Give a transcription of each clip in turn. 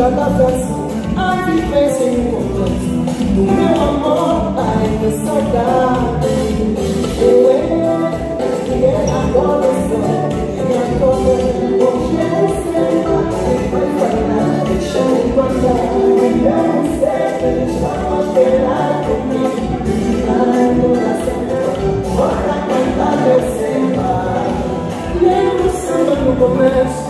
cada canção A vivência e o Do meu amor, ainda saudade. Eu é que é a coleção E a coleção Hoje eu sei Quem vai falhar, deixa eu encontrar Eu sei vão esperar comigo Ai, coração. Bora cantar meu samba. Lembro o samba no começo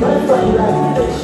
慢慢来。